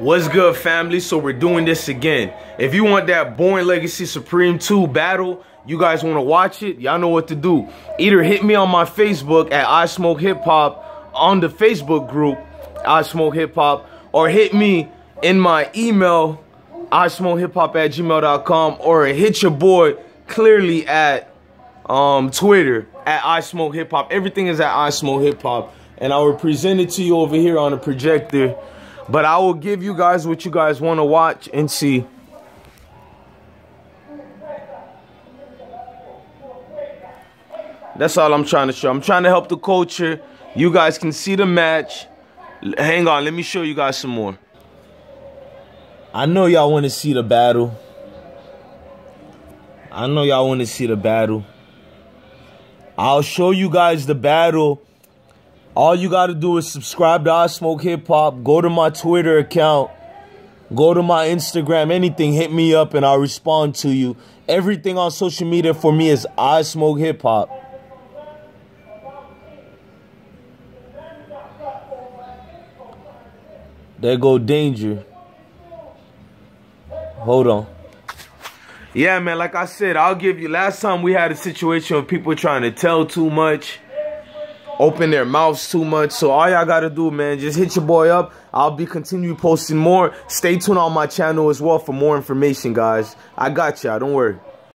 What's good, family? So we're doing this again. If you want that Born Legacy Supreme 2 battle, you guys want to watch it, y'all know what to do. Either hit me on my Facebook at I Smoke Hip Hop on the Facebook group, I Smoke Hip Hop, or hit me in my email, I Smoke Hip Hop at gmail.com, or hit your boy clearly at um, Twitter at I Smoke Hip Hop. Everything is at I Smoke Hip Hop. And I will present it to you over here on the projector. But I will give you guys what you guys want to watch and see. That's all I'm trying to show. I'm trying to help the culture. You guys can see the match. Hang on, let me show you guys some more. I know y'all want to see the battle. I know y'all want to see the battle. I'll show you guys the battle all you got to do is subscribe to I Smoke Hip Hop. Go to my Twitter account. Go to my Instagram. Anything, hit me up and I'll respond to you. Everything on social media for me is I Smoke Hip Hop. There go danger. Hold on. Yeah, man, like I said, I'll give you. Last time we had a situation of people trying to tell too much open their mouths too much. So all y'all gotta do, man, just hit your boy up. I'll be continue posting more. Stay tuned on my channel as well for more information, guys. I got y'all. Don't worry.